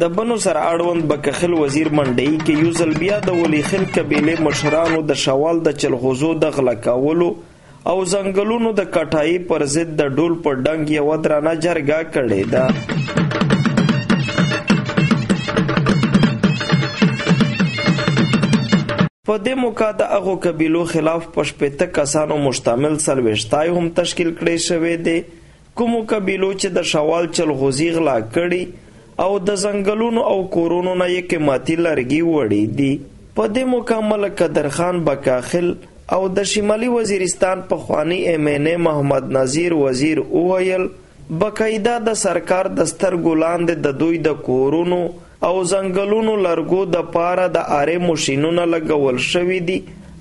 د بنو سره اړوند بکخل وزیر منډی کې یو ځل بیا د ولی خل قبیله مشرانو د شوال د چلغوزو د غلا کولو او ځنګلونو د کټای پر ضد د ډول پر ډنګ یو درانه جرګه کړې ده په دې موقع د هغو قبیلو خلاف په شپېته کسانو مشتمل څلوېښتای هم تشکیل کړی شوی دی کومو قبیلو چې د شوال چلغوزي غلا کړي او د ځنګلونو او کورونو نه یې قیمتي لرګي وړي دي. په دې موقع ملک قدرخان بکاخیل او د شمالي وزیرستان پخواني ایم این اې محمد نذیر وزیر وویل، بقاعده د سرکار د سترګو لاندې د دوی د کورونو او ځنګلونو لرګو دپاره د ارې مشینونه لګول شوي دي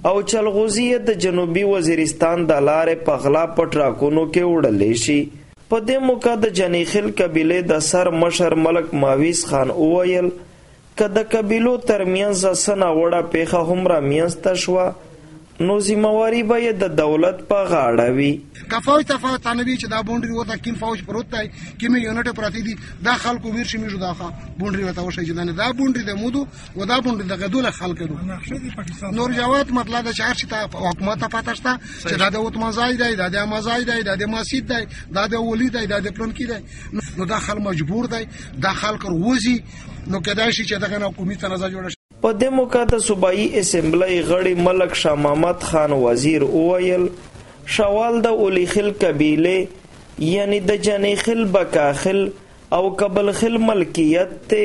او چلغوزي یې د جنوبي وزیرستان د لارې په غلا په ټراکونو کې وړلی شي. په دې موقع د جنیخیل قبیلې د سر مشر ملک معویز خان وویل، که د قبیلو ترمینځ څه ناوړه پېښه هم رامینځ ته شوه نو ذمه واري به یې د دولت په غاړه وي که فوج ته فوج ته نه وي چې دا بونډري ورته کیم فوج پروت دی کیمې یونټ پراته دي دا خلکو ویر شي میږو دا بونډري ورته وشي چې نه دا بونډري د مودو و دا بونډري د غدول خلک دي نور جواد مطلب دا چې هر شي ته حکومت ته پاتې شته چې دا د وتمان ځای دی دا د مزای دی دا د مسجد دی دا د ولی دی دا د پلان کې دی نو دا خلک مجبور دی دا خلک روزي نو کدای شي چې دغه حکومت ته نظر جوړ په دې موقع د صوبايي اسمبلۍ غړي ملک شاه محمد خان وزیر وویل، شوال د اولیخیل قبیلې یعنی د جنیخیل، بکاخیل او کبلخیل ملکیت دی،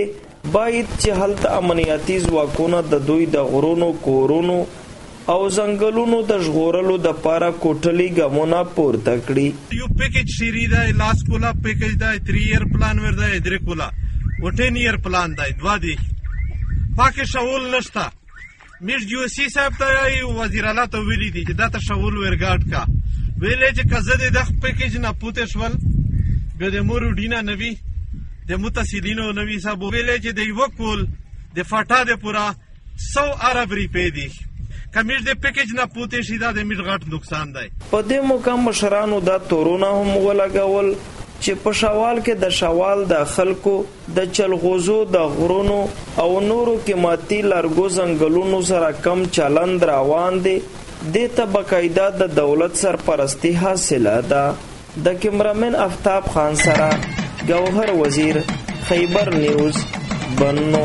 باید چې هلته امنیاتي ځواکونه د دوی د غرونو، کورونو او ځنګلونو د ژغورلو دپاره کوټلي ګامونه پورته کړي. يو پېکج شيري دی، لاس کولا پېکج دی، تري يير پلان ور دی، درې کولا و ټېن يير پلان دی، دوه دي پاکې شول نشته. مير جوسي صاحب ته يې وزيراعلا ته ويلي دي چې دا ته شول ور ګاډ کا ویلې چې که زه د دغه پېکج نه پوته شول بیا د مور ډينا نه وي د متصلینو نوي صاحب ویلې چې د یو کول د فاټا د پورا سو عرب ریپې دي که میږ د پیکج نه پوتې شي دا د میږ غټ نقصان دی. په دې موقع مشرانو دا تورونه هم ولګول چې په شوال کې د شوال د خلکو د چلغوزو د غرونو او نورو قیمتي لرګو ځنګلونو سره کوم چلند روان دی دې ته باقاعده د دولت سرپرستي حاصله ده. د کیمره مین افتاب خان سره ګوهر وزیر خیبر نیوز بنو